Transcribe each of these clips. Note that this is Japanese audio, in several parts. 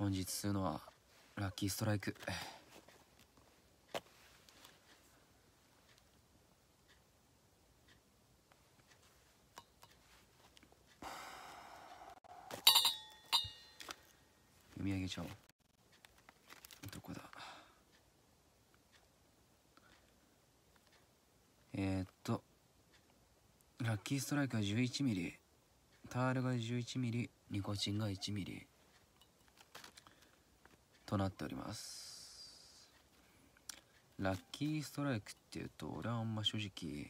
本日するのはラッキーストライク。読み上げちゃおう。どこだ？えー、っとラッキーストライクは 11mm タールが 11mm ニコチンが 1mm となっております。ラッキーストライクっていうと俺はあんま正直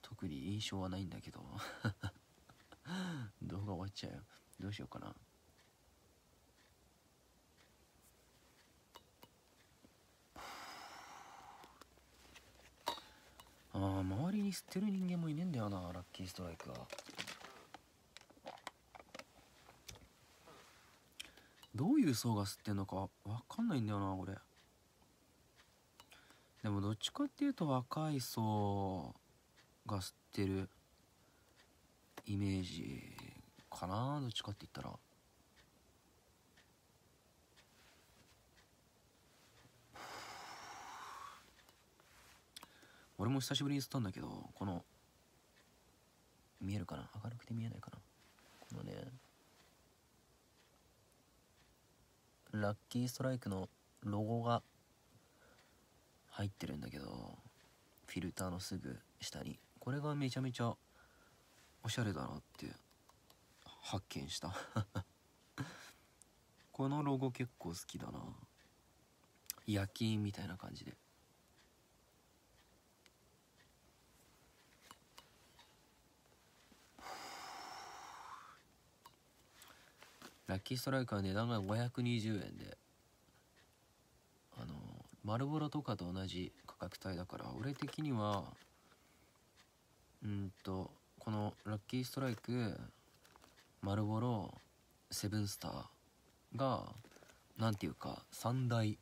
特に印象はないんだけど。動画終わっちゃうよ。どうしようかな。ああ周りに吸ってる人間もいねえんだよなラッキーストライクは。どういう層が吸ってんのか分かんないんだよなこれでもどっちかっていうと若い層が吸ってるイメージかなどっちかって言ったら。俺も久しぶりに吸ったんだけどこの見えるかな？明るくて見えないかな？このねラッキーストライクのロゴが入ってるんだけどフィルターのすぐ下に。これがめちゃめちゃおしゃれだなって発見した。このロゴ結構好きだな。夜勤みたいな感じで。ラッキーストライクは値段が520円で。あの丸ボロとかと同じ価格帯だから俺的にはうんとこのラッキーストライク丸ボロセブンスターがなんていうか三大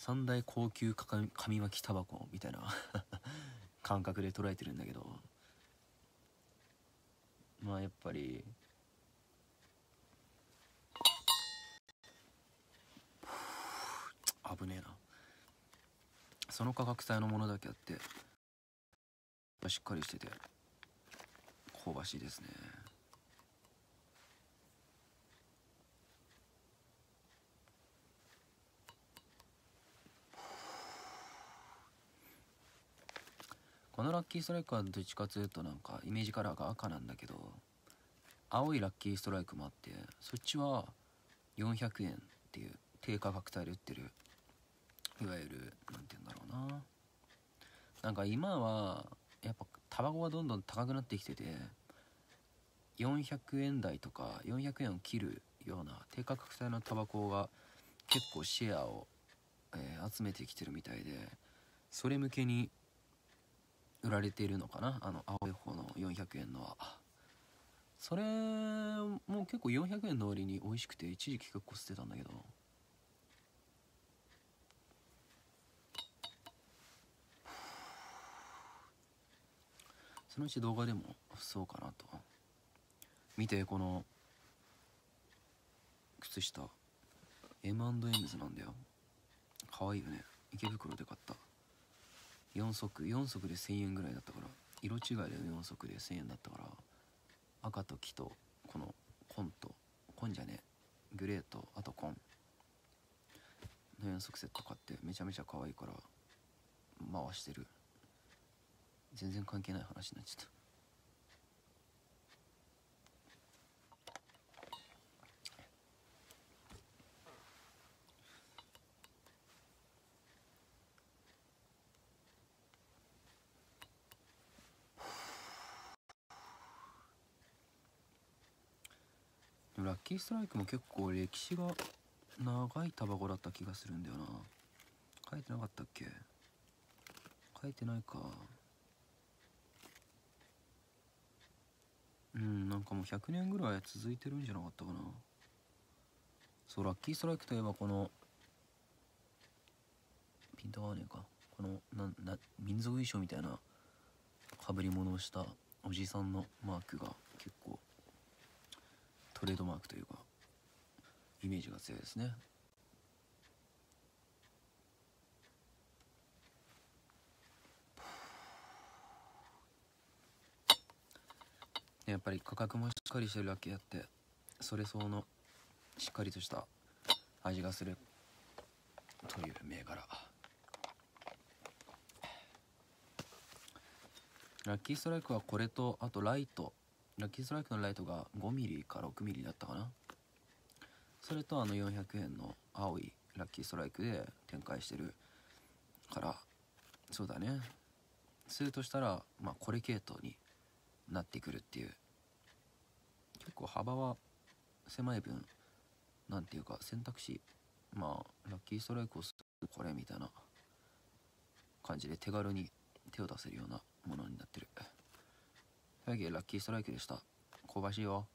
三大高級紙巻きタバコみたいな 感覚で捉えてるんだけど。まあやっぱり。危ねえな。その価格帯のものだけあってしっかりしてて香ばしいですね。このラッキーストライクはどっちかというとなんかイメージカラーが赤なんだけど青いラッキーストライクもあってそっちは400円っていう低価格帯で売ってるいわゆる何て言うんだろうな。なんか今はやっぱタバコがどんどん高くなってきてて400円台とか400円を切るような低価格帯のタバコが結構シェアを、えー、集めてきてるみたいでそれ向けに売られているのかな？あの青い方の400円のは。それもう結構400円の割に美味しくて一時期結構捨てたんだけど。そのうち動画でもそうかなと。見てこの靴下。M&M's なんだよ。かわいいよね。池袋で買った。4足4足で1000円ぐらいだったから。色違いで4足で1000円だったから。赤と木とこの紺と。紺じゃねグレーとあと紺。の4足セット買ってめちゃめちゃ可愛いから回してる。全然関係ない話になっちゃった。ラッキーストライクも結構歴史が長いタバコだった気がするんだよな。書いてなかったっけ？書いてないか。うんなんかもう100年ぐらい続いてるんじゃなかったかな。そうラッキーストライクといえばこのピント合わねえか。このなな民族衣装みたいなかぶり物をしたおじさんのマークが結構レードマークというかイメージが強いですね。やっぱり価格もしっかりしてるだけあってそれ相応のしっかりとした味がするという銘柄。ラッキーストライクはこれとあとライト。ラッキーストライクのライトが 5mm か 6mm だったかな。それとあの400円の青いラッキーストライクで展開してるから。そうだね。するとしたらまあこれ系統になってくるっていう。結構幅は狭い分なんていうか選択肢まあラッキーストライクをするこれみたいな感じで手軽に手を出せるようなものになってる。ラッキーストライクでした香ばしいよ